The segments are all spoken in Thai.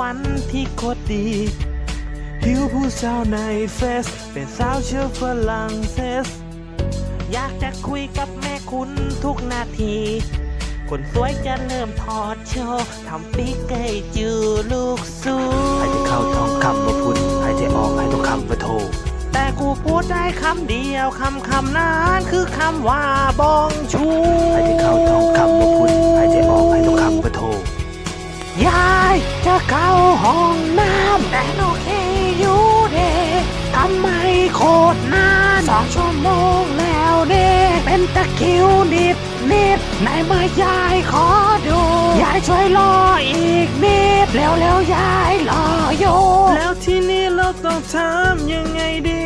วันที่โคตรดี ผิวผู้สาวในเฟซเป็นสาวเชื้อฝรั่งเศส อยากจะคุยกับแม่คุณทุกนาที คนสวยจะเริ่มถอดโชว์ทำปีกไก่จือลูกสูหายใจเข้าท้องคำว่าพุทธหายใจออกให้ต้องคำว่าโทแต่กูพูดได้คำเดียวคำคำนั้นคือคำว่าบองชู สองชั่วโมงแล้วเดเป็นตะคิวนิดนิดไหนมายายขอดู ยายช่วยรออีกนิดแล้วแล้วยายรออยู่แล้วที่นี่เราต้องทำยังไงดี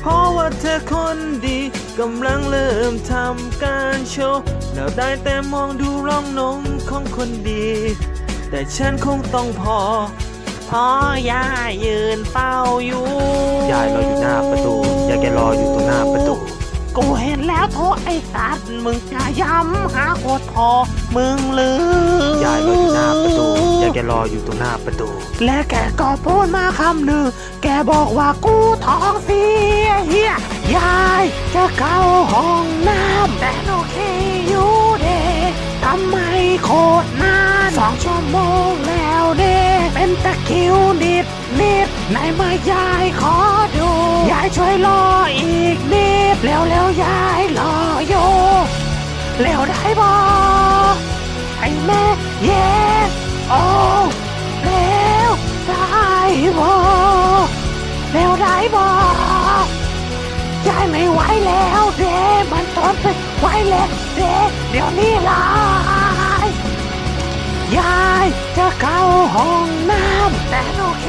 เพราะว่าเธอคนดีกำลังเริ่มทำการโชว์แล้วได้แต่มองดูร่องนมของคนดี แต่ฉันคงต้องพอ พราะยายยืนเฝ้าอยู่ ยายรออยู่หน้าประตู ยายแกรออยู่ตรงหน้าประตู กูเห็นแล้วโทษไอ้สัตว์มึงจะย้ำหาโคตรพอมึงลืมยายรออยู่หน้าประตู ยายแกรออยู่ตรงหน้าประตู และแกก็พูดมาคำหนึ่ง แกบอกว่ากูท้องเสียเฮียยายจะเข้าห้องน้ำแต่โอเคอยู่เดทำไมโคตรนานสองชั่วโมงแล้วเดเป็น ตะคิวนิดนิดไหนมายายขอดู ยายช่วยรออีกนิดแล้วแล้วยายรออยู่แล้วได้บอไอแม่เย่โอ้แล้วได้บอแล้วได้บอกยายไม่ไหวแล้วเดมันทนไปไหวแล้วเดเดี๋ยวนี้ลาย ยายจะเข้าห้องน้ำแต่โอเค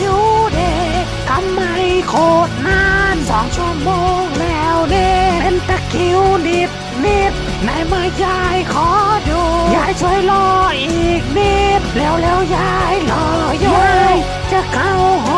อยู่เด็กทำไมโคตรนานสองชั่วโมงแล้วเนี่ยเป็นตะคิวนิดนิดไหนมายายขอดู ยายช่วยรออีกนิด แล้วแล้วยายรอยายจะเข้าห้อง